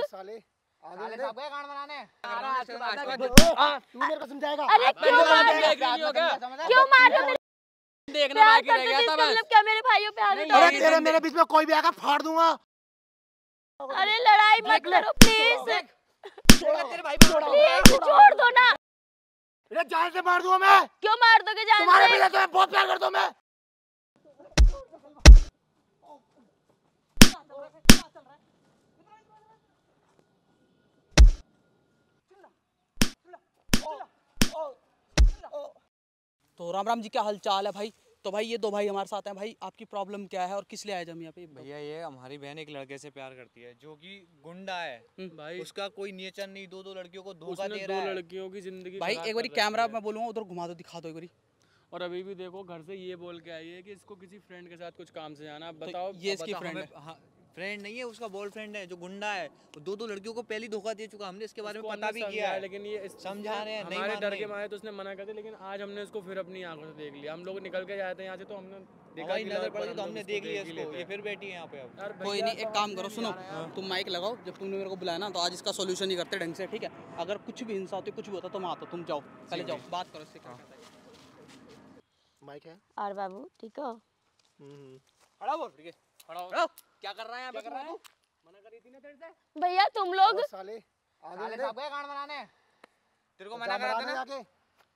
आपको साले साले सब गए गान बनाने। तू मेरे को समझाएगा। अरे क्यों मार? क्यों? मार? रहे मेरे देखना बाकी रह गया था बस। मतलब क्या मेरे भाइयों पे हाथ नहीं, अरे तेरे मेरे बीच में कोई भी आएगा फाड़ दूँगा। अरे लड़ाई मत करो प्लीज़ तेरे भाई को प्लीज़ छोड़ दो ना। अरे जान से मार दूँगा मैं। क्यों मार दोगे जान तुम्हारे से? वजह से मैं बहुत प्यार करता हूँ मैं। तो राम राम जी क्या हाल चाल है भाई? तो भाई ये दो भाई हमारे साथ हैं भाई। आपकी प्रॉब्लम क्या है और किस लिए आए हम यहाँ पे? भैया ये हमारी बहन एक लड़के से प्यार करती है जो कि गुंडा है। हम्म। भाई उसका कोई नेचर नहीं दो दो लड़कियों को धोखा दे रहा है। लड़कियों की ज़िंदगी भाई एक बारी कैमरा। मैं बोलूँगा उधर घुमा दो दिखा दो एक बारी। और अभी भी देखो घर से ये बोल के आई है कि इसको किसी फ्रेंड के साथ कुछ काम से जाना अब तो बताओ ये इसकी फ्रेंड है। हाँ फ्रेंड नहीं है उसका बॉयफ्रेंड है जो गुंडा है। वो दो दो लड़कियों को पहले धोखा दे चुका हमने इसके बारे में पता भी किया है लेकिन ये समझा रहे हैं, हमारे डर के मारे तो उसने मना कर दिया लेकिन आज हमने उसको फिर अपनी आँखों से देख लिया। हम लोग निकल के जाते हैं यहाँ से तो हमने देखा कि नज़र पड़ी तो हमने देख लिया इसको ये फिर बैठी है यहाँ पे अब। कोई नहीं एक काम करो सुनो हैं। तुम माइक लगाओ जब तुमने मेरे को बुलाया ना तो आज इसका सोल्यूशन ही करते ढंग से ठीक है? अगर कुछ भी हिंसा होती कुछ भी होता है तो मैं आता तुम जाओ पहले जाओ बात करो इससे क्या है। माइक है। और बाबू ठीक हो? हम्म। खड़ा हो ठीक है? खड़ा हो। क्या कर रहा है कर रहा है? मना करी थी ना तेरे से? भैया तुम लोग? साले साले सब गए बनाने। तेरे को मना करा था ना? जाके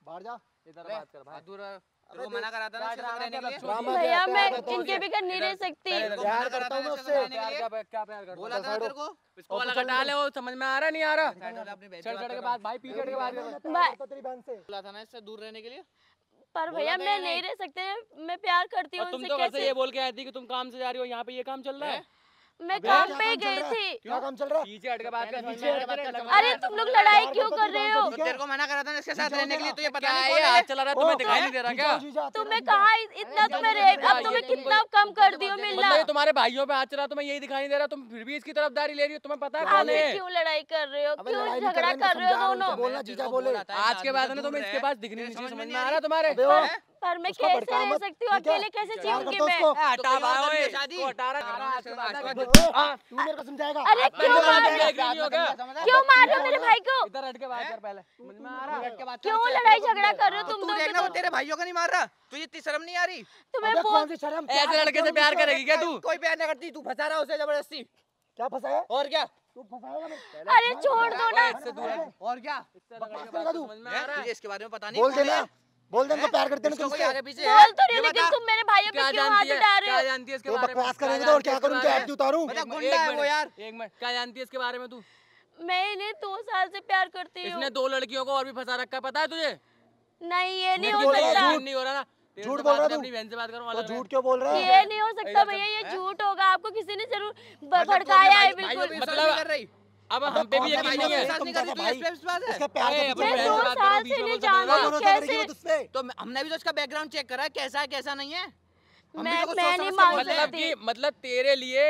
बाहर जा। इधर बात कर भाई। दूर तेरे को मना करा था ना रहने के लिए? भैया मैं इनके नहीं रह सकती। प्यार करता हूँ उससे। साथ रहने के लिए? प्यार क्या प्यार करता बोला था तेरे को? इसको वाला कटा ले वो समझ में आ रहा नहीं आ रहा। चढ़ चढ़ के बाद भाई पीछे के बाद कर। भाई। तेरी बहन से। बोला था ना इससे दूर रहने के लिए? पर भैया मैं नहीं? रह सकते मैं प्यार करती हूँ तुम तो वैसे ये बोल के आई थी कि तुम काम से जा रही हो यहाँ पे ये काम चल रहा है? मैं काम पे ही गई थी क्या काम चल रहा है। पीछे हट के बात कर पीछे हट के बात कर। अरे तुम लोग लड़ाई क्यों कर रहे हो? तो तेरे को मना करा था इसके साथ रहने के लिए तो ये पता नहीं है कौन है हाथ चला रहा तुम्हें दिखाई नहीं दे रहा क्या? तुम्हें। कहा इतना तुम्हें रेप अब तुम्हें कितना कम कर दी हो मिलना? मतलब ये तुम्हारे भाइयों पे हाथ चला तुम्हें यही दिखाई नहीं दे रहा तुम फिर भी इसकी तरफदारी ले रही हो तुम्हें पता है कौन ही है? क्यों लड़ाई कर रहे हो? क्यों झगड़ा कर रहे हो हूँ, दोनों? तो बोलना जीजा बोले। आज के बाद है ना तुम्हें इसके पास दिखनी नहीं चाहिए समझ में आ रहा तुम्हारे। ओ, पर मैं कैसे रह सकती हूँ? अकेले कैसे जीऊँगी मैं? है, हाँ, अरे क्यों मार? रहे हो? हो। क्या मार रहे हो। मेरे भाई को? इधर हट के बात कर पहले। समझ में आ रहा है क्यों लड़ाई झगड़ा कर रहे हो तो तुम तू दोनों देखना वो तेरे भाइयों का नहीं मार रहा। तुझे इतनी शर्म नहीं आ रही? तुम्हें कौन सी शर्म? ऐसे लड़के से प्यार करेगी क्या तू? कोई प्यार नहीं करती। तू फंसा रहा है उसे ज़बरदस्ती। क्या फंसा है और क्या? तू अरे छोड़ दो ना। है। और क्या? बकवास करेगा समझ में आ रहा है? तुझे इसके बारे में पता नहीं। बोल देना है? बोल दे प्यार करते हैं तुमसे। आगे पीछे बोल तो है? नहीं ये लेकिन तुम मेरे भाइयों पे क्या हाथ जानती है? उठा रहे क्या जानती है इसके बारे में? बकवास करेंगे तो और क्या करूँ क्या एक्ट उतारूं गुंडा है वो यार। एक मिनट क्या जानती है इसके बारे में तू? मैं इन्हें दो साल से प्यार करती हूँ। इसने दो लड़कियों को और भी फंसा रखा है पता है तुझे? नहीं ये नहीं हो रहा सकता। झूठ। नहीं हो रहा ना? झूठ बोल रहा अपनी बहन से बात करो तो झूठ क्यों बोल रहा है? ये नहीं हो सकता भैया ये झूठ होगा आपको किसी ने ज़रूर मतलब तू भड़काया है भाई- बिल्कुल नहीं कर रही? अब हम पे भी कौन यकीन नहीं है तुम तू भाई। है? इसका प्यार अरे, मैं दो साल से नहीं करेगी कैसे? तो हमने भी तो उसका बैकग्राउंड चेक करा है कैसा है कैसा नहीं है? मैं तो मैं नहीं मांग बोल मतलब कि मतलब तेरे लिए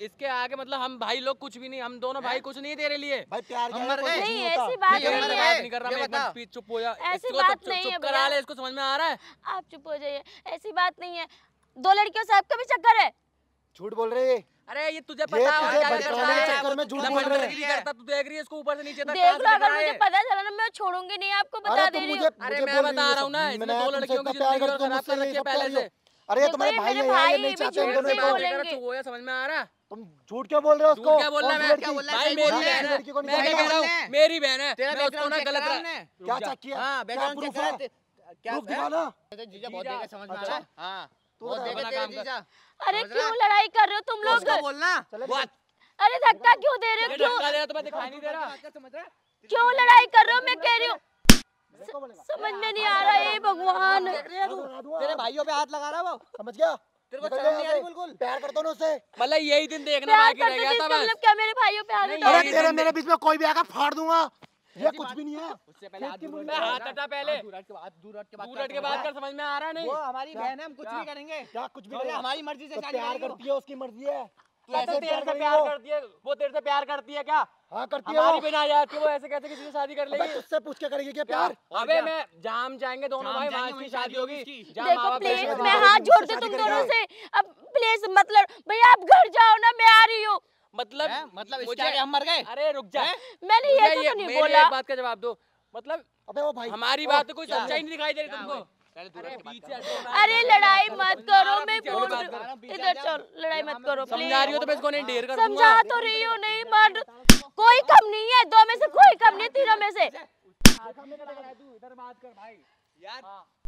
इसके आगे मतलब हम भाई लोग कुछ भी नहीं हम दोनों भाई कुछ नहीं तेरे लिए। भाई प्यार हम क्या मर गए। नहीं, ऐसी बात ये नहीं है। नहीं कर रहा मैं एक मिनट पीछे चुप हो जा ऐसी बात नहीं है करा ले इसको समझ में आ रहा है? आप चुप हो जाइए। ऐसी बात नहीं है। दो लड़कियों से आपका भी चक्कर है। झूठ बोल रहे अरे ये तुझे पता है तुझे करता के है चक्कर में झूठ बोल रहे करता तू देख रही है इसको ऊपर से नीचे तक देख लो अगर मुझे पता चला ना मैं छोड़ूँगी नहीं आपको बता अरे दे रही मुझे हूँ अरे मैं बता रहा हूँ ना। इसने दो लड़कियों की ज़िंदगी खराब कर रखी है पहले हो। से। अरे देखो, तुम्हारे भाई यार, ये भाई नहीं चाहते हम दोनों बोलेंगे। हो जा समझ में आ रहा तुम झूठ क्यों बोल रहे हो उसको क्या बोल रहा है मैं क्या बोल रहा है? मेरी है। बहन है लड़की को नहीं मैं क्या कह रहा है। हूँ मेरी बहन है तेरा बैकग्राउंड ना गलत करा रहा हमने क्या। चेक किया हाँ बैकग्राउंड प्रूफ चेक करा है क्या प्रूफ है? दिखाना तो जीजा बहुत जीजा, देखे समझ में आ। रहा है हाँ तू अरे क्यों लड़ाई कर रहे हो तुम लोग? बोलना। अरे धक्का क्यों दे रहे हो? क्यों धक्का दे रहा तो मैं दिखाई नहीं दे रहा। समझ रहा? है? क्यों लड़ाई कर रहे हो? मैं कह रही हूँ। समझ में नहीं आ रहा है भगवान। रही तू? लगा। तेरे भाइयों पे हाथ लगा रहा है वो। समझ गया? तेरे को नहीं आ रही बिल्कुल। प्यार करता हूँ ना उससे मतलब यही दिन देखना बाकी रह गया था बस। मतलब क्या मेरे भाइयों पे हाथ नहीं, उठाओ अरे तेरे मेरे बीच में कोई भी आएगा फाड़ दूँगा। ये कुछ भी नहीं है। उससे पहले हाथ दूर हाथ हटा। पहले। दूर हट के बात दूर हट के बात दूर हट के बात कर समझ में आ रहा नहीं? वो हमारी बहन है हम कुछ भी करेंगे। क्या कुछ भी तो हमारी मर्ज़ी से तो प्यार करती है। उसकी मर्ज़ी है। तू ऐसे तेरे से प्यार करती है वो तेरे से प्यार करती है क्या? हाँ करती है हमारी बिना जाती वो ऐसे कैसे किसी से शादी कर लेगी? तुझसे पूछ के करेगी क्या प्यार? अबे मैं जहाँ हम जाएँगे दोनों भाई वहाँ वहीं शादी होगी। देखो प्लीज़ मैं हाथ जोड़ती तुम दोनों से। अब प्लीज़ मतलब भैया आप घर जाओ ना मैं आ रही हूँ। मतलब हैं? मतलब इसके मुझे- आगे हम मर गए? अरे रुक जा। मैंने ये मुझे तो नहीं बोला। बात का जवाब दो। मतलब अबे वो भाई हमारी बात तो कोई सच्चाई नहीं दिखाई दे रही तुमको? अरे लड़ाई मत करो मैं बोल हटो, रही हूँ। इधर। चल लड़ाई मत करो समझा रही हो तो मैं इसको नहीं ढेर कर समझा तो रही हूँ नहीं मर कोई कम नहीं है दो में से कोई कम नहीं तीनों में से। इधर बात कर भाई। यार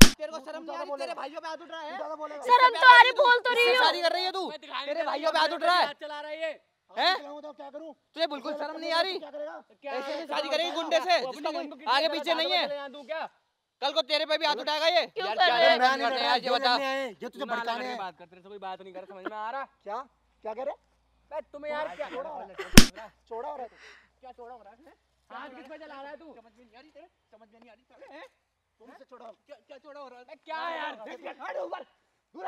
तेरे को शर्म नहीं आ रही? तेरे भाइयों पे हाथ उठ रहा है। शर्म तो आ रही बोल तो रही हूँ। शादी कर रही है तू। तेरे भाइयों पे हाथ उठ रहा है। चला रहा है ये। हैं? चलाऊं तो क्या करूँ? तुझे बिल्कुल शर्म नहीं आ रही? क्या करेगा? क्या ऐसे है? शादी करेगी गुंडे से। आगे पीछे नहीं है। चले यहाँ, तू क्या? कल को तेरे पे भी हाथ उठाएगा ये? क्यों कर क्या रहे है? हो? मैं नहीं करते हैं आज ये लड़ बता। हैं। ये तुझे भड़काने हैं। बात कर तेरे से कोई बात नहीं कर समझ में आ रहा? क्या? क्या कह रहे? बे, तुम्हें यार क्या छोड़ा हो रहा है? छोड़ा हो रहा है तू। क्या छोड़ा हो रहा है? हाथ किस पे चला रहा है तू? समझ में नहीं आ रही तेरे? समझ में नहीं आ रही हैं? तुमसे छोड़ा हो? क्या क्या छोड़ा हो रहा है? क्या है यार ऊपर। दूर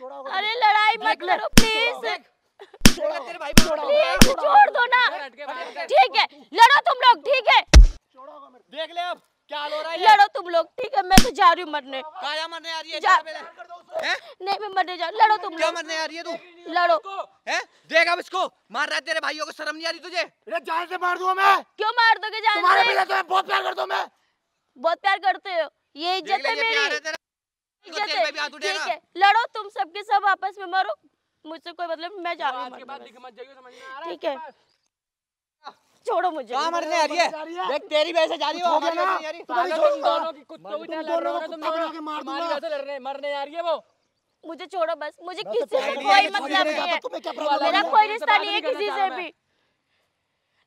छोड़ा अरे लड़ाई मत करो प्लीज़ देखा तेरे भाई पे हाथ उठा रहा है। प्लीज़ छोड़ दो ना इधर हट के बात कर ठीक है लड़ो तुम लोग ठीक है छोड़ा होगा मेरे देख ले अब क्या हाल हो रहा है ये? लड़ो तुम लोग ठीक है मैं तो जा रही हूँ मरने। काया मरने आ रही है जा- हैं? नहीं मैं मरने जा लड़ो तुम क्या मरने आ रही है तू? लड़ो। हैं? देख अब इसको। मार रहा है तेरे भाइयों को शर्म नहीं आ रही तुझे? इन्हें जान से मार दूँगा मैं। क्यों मार दोगे जान तुम्हारे पीछे तुम्हें बहुत प्यार करता हूँ मैं। बहुत प्यार करते हो। ये इज़्ज़त है मेरी। इज़्ज़त है। ठीक है। लड़ो तुम सबके सब आपस में मरो। मुझसे कोई मतलब मैं जा रही आज के बाद मरने। मत जाइए समझ में आ रहा है ठीक है। छोड़ो मुझे। कहाँ मरने आ रही है? देख तेरी वजह से जा रही है हो हमारी नहीं आ रही तुम दोनों की कुत्तों की तरह लड़ रहे हो तुम को दोनों पकड़ के मार। दूँगा। से लड़ रहे मरने आ रही है वो। मुझे छोड़ो बस मुझे किसी तो से कोई मतलब नहीं है। तो तुम्हें क्या प्रॉब्लम मेरा है है। कोई रिश्ता नहीं है किसी से भी।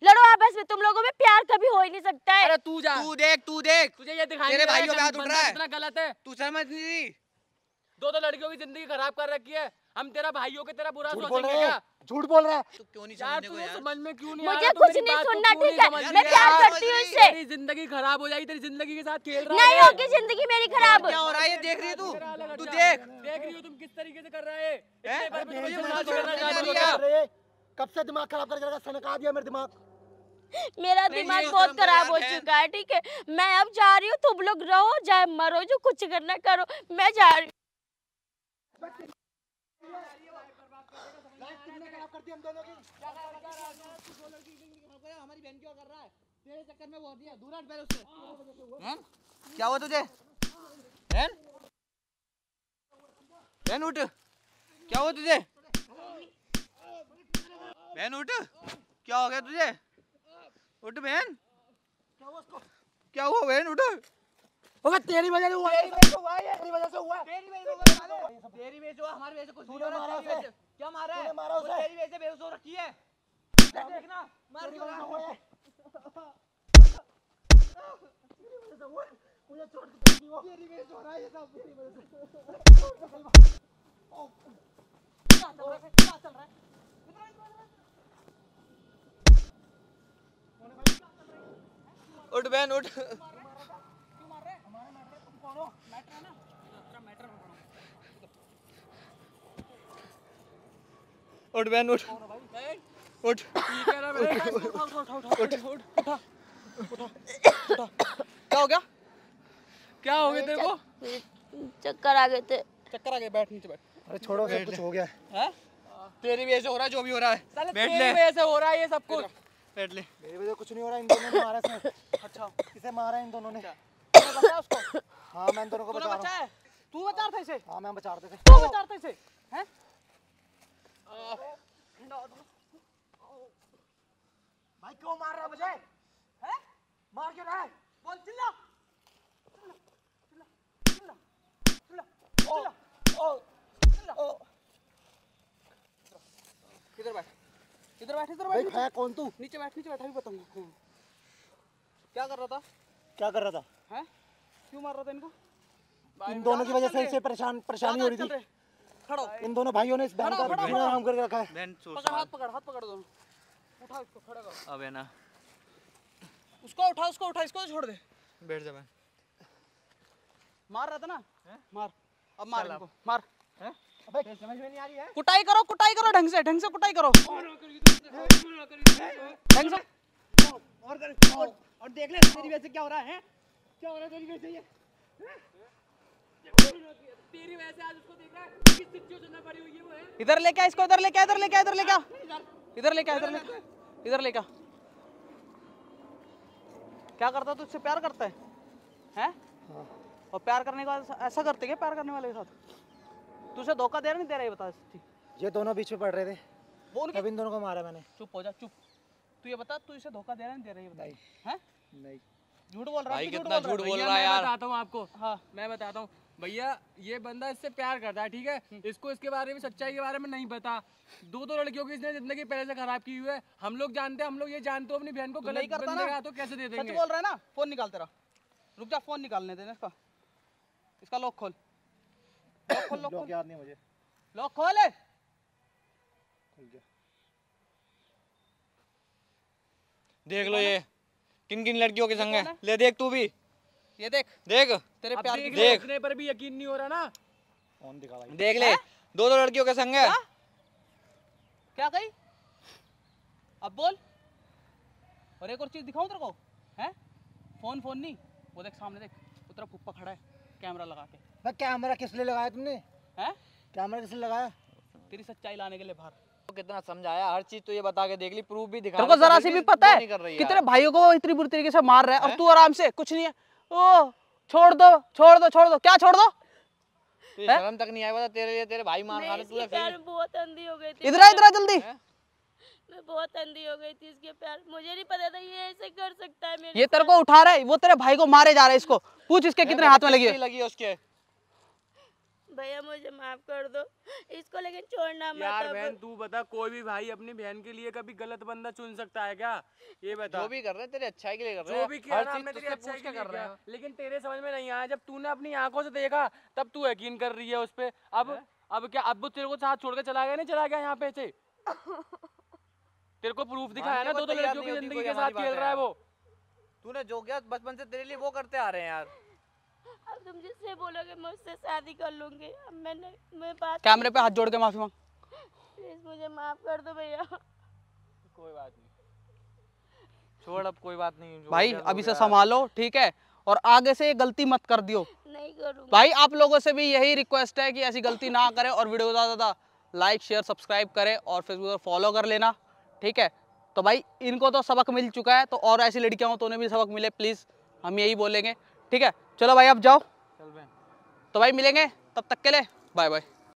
लड़ो आपस में तुम लोगों में प्यार कभी हो ही नहीं सकता है। अरे तू जा। तू देख तू देख। तुझे ये दिखाई तेरे भाइयों पे कि हाथ उठ रहा है। कितना गलत है। तू समझ नहीं रही दो दो लड़कियों की ज़िंदगी खराब कर रखी है। हम तेरा भाइयों के तरह बुरा सोचेंगे क्या? झूठ बोल रहा है। तू क्यों नहीं यार समझने को तुझे यार? समझ में क्यों नहीं आ मुझे रहा? तू कुछ नहीं सुनना ठीक है? मैं प्यार करती हूँ इससे। तेरी ज़िंदगी खराब हो जाएगी तेरी ज़िंदगी के साथ खेल रहा नहीं होगी ज़िंदगी मेरी खराब। क्या हो रहा है? ये देख रही है तू? तू देख। देख रही हो तुम किस तरीके से कर रहा है? हैं? कब से दिमाग खराब कर रखा सनका दिया मेरे दिमाग। मेरा दिमाग बहुत खराब हो। चुका है ठीक है? मैं अब जा रही हूँ तुम लोग रहो चाहे मरो जो कुछ करना करो मैं जा रही हूँ। हमारी बहन क्यों कर रहा है। तेरे चक्कर में वो दिया दूर हट पहले उससे। हैं? क्या हुआ तुझे? बहन बहन उठ। क्या हुआ तुझे? बहन उठ। क्या हो गया तुझे? उठ बहन। क्या हुआ बहन? उठ। होगा तेरी वजह से हुआ तेरी वजह से हुआ ये तेरी वजह से हुआ तेरी वजह से हुआ तेरी वजह से हुआ हमारी वजह से कुछ नहीं हो रहा, मारा उसे। क्या मारा है तूने मारा उसे। तेरी वजह से बेहोश हो रखी है देखना मार तेरी वजह से हुआ मुझे छोड़ के चली वो। तेरी वजह से हो रहा है ये सब, तेरी वजह से। उठ बहन उठ उठ ठीक है ना? भाई? क्या हो गया? क्या हो गया तेरे को? चक्कर आ गए थे। चक्कर आ गया बैठ नीचे बैठ। अरे छोड़ो सब कुछ हो गया। हैं? तेरी वजह से हो रहा है जो भी हो रहा है। बैठ तेरी ले। वजह से हो रहा है ये सब कुछ। बैठ ले। मेरी वजह से कुछ नहीं हो रहा इन दोनों ने मारा इसने अच्छा। किसे मारा इन दोनों ने। तूने बचाया उसको। हाँ मैं दोनों को बचा रहा तू बचा रहा था इसे? हाँ मैं बचा रहे थे तू बचा रहा था इसे हैं? भाई क्यों मार रहा मुझे? हैं? मार क्यों रहा है? बोल चिल्ला। ओ ओ। ओ। इधर बैठ? इधर बैठ इधर भाई बैठ। है कौन तू? नीचे बैठ नीचे बैठ बताऊँगा। क्या कर रहा था? क्या कर रहा था? हैं? क्यों मार रहा था इनको इन दोनों की वजह से इसे परेशान परेशानी हो रही थी खड़ो इन दोनों भाइयों ने इस बहन का हराम करके रखा है पकड़ हाथ पकड़ हाथ पकड़ दोनों उठा इसको खड़ा करो अबे ना उसको उठा उसको उठा इसको छोड़ दे बैठ जा बहन मार रहा था ना मार अब मार इनको मार अबे समझ में नहीं आ रही है कुटाई करो कुटाई करो ढंग से ढंग से कुटाई करो ढंग से और कर और, और देख ले तेरी वजह से क्या हो रहा है क्या हो रहा है? तेरी वजह से ये? तेरी वजह से आज उसको देख रहा है किस सिचुएशन में पड़ी हुई है वो है। इधर लेके आ इसको? इधर लेके आ इधर लेके आ इधर लेके आ इधर लेके आ इधर लेके आ, इधर लेके आ क्या करता तू? इससे प्यार करता है? हैं? और प्यार करने के बाद ऐसा- करते क्या प्यार करने वाले के साथ? तू उसे धोखा दे रहा नहीं दे रहा ये बता सच्ची? ये दोनों बीच में पड़ रहे थे। वो उनके इन दोनों को मारा मैंने। चुप हो जा चुप। तू ये बता तू इसे धोखा दे रहा नहीं दे रहा ये बता? नहीं। हैं? नहीं। झूठ बोल रहा है कितना झूठ बोल रहा है मैं यार। बताता हूँ आपको हाँ। मैं बताता हूँ। भैया ये बंदा इससे प्यार करता है ठीक है? इसको इसके बारे में सच्चाई के बारे में नहीं पता। दो दो लड़कियों की इसने ज़िंदगी पहले से खराब की हुई है। हम लोग जानते हैं हम लोग ये जानते हो अपनी बहन को गलत करता बंदे ना? का तो कैसे दे सच देंगे? बोल रहा है ना? फ़ोन निकाल तेरा। रुक जा फ़ोन निकालने देना इसका। इसका लॉक खोल। लॉक खोल लॉक याद नहीं मुझे। लॉक खोल। है खुल गया देख लो ये। किन किन लड़कियों के संग है? ले देख तू भी। ये देख। देख। तेरे प्यार देख की देख। इतने पर भी यकीन नहीं हो रहा ना। फ़ोन दिखा भाई देख ले। दो दो लड़कियों के संग है। क्या? कही? अब बोल। और एक और चीज़ दिखाऊँ तेरे को? हैं? फ़ोन फ़ोन नहीं। वो देख सामने देख। वो तेरा पुप्पा खड़ा है कैमरा लगा के। मैं कैमरा किस लिए लगाया तुमने? हैं? कैमरा किस लिए लगाया? तेरी सच्चाई लाने के लिए बाहर। कितना समझाया हर चीज़ तो ये बता के देख ली प्रूफ भी दिखा तेरे जरा सी भी पता है नहीं कर रही कि यार। तेरे भाइयों को इतनी बुरी तरीके से मार रहा है। और तू आराम से कुछ नहीं है। ओ छोड़ दो छोड़ दो छोड़ दो। क्या छोड़ दो? शर्म तक नहीं आया बता तेरे लिए तेरे भाई मार खाने तू बहुत अंधी हो गई थी इधर इधर जल्दी। मैं बहुत अंधी हो गई थी इसके प्यार मुझे नहीं पता था ये ऐसे कर सकता है मेरे ये तेरे को उठा रहा है वो तेरे भाई को मारे जा रहा है इसको। पूछ इसके कितने हाथ में लगी है। लगी है उसके? भैया मुझे माफ़ कर दो। इसको लेकिन छोड़ना मत यार बहन तू बता कोई भी भाई अपनी बहन के लिए कभी गलत बंदा चुन सकता है क्या? ये बता। जो भी कर रहे हैं तेरे अच्छाई के लिए कर रहे जो भी किया ना हमने तेरी अच्छाई के लिए कर रहे हैं। लेकिन तेरे समझ में नहीं आया जब तूने अपनी आँखों से देखा तब तू यकीन कर रही है उस पे। अब अब क्या अब तेरे को साथ छोड़ के चला गया नहीं चला गया यहाँ पे से तेरे को प्रूफ दिखाया ना दो को लड़कियों की ज़िंदगी के साथ खेल रहा है। वो। तूने जो किया बचपन से तेरे लिए वो करते आ रहे हैं यार। अब तुम जिससे बोलोगे मैं उससे शादी कर लूँगी। अब मैंने मैं बात कैमरे पे हाथ जोड़ के माफ़ी मांग। प्लीज़ मुझे माफ़ कर दो भैया। कोई बात नहीं। छोड़ अब कोई बात नहीं। भाई अभी से संभालो ठीक है? और आगे से ये गलती मत कर दियो। नहीं करूँगी। भाई आप लोगों से भी यही रिक्वेस्ट है कि ऐसी गलती ना करें और वीडियो ज़्यादा ज़्यादा लाइक शेयर सब्सक्राइब करें और फेसबुक पर फॉलो कर लेना ठीक है? तो भाई इनको तो सबक मिल चुका है तो और ऐसी लड़कियाँ हो तो उन्हें भी सबक मिले प्लीज़ हम यही बोलेंगे ठीक है? चलो भाई अब जाओ। चल तो भाई मिलेंगे तब तक के लिए। Bye bye.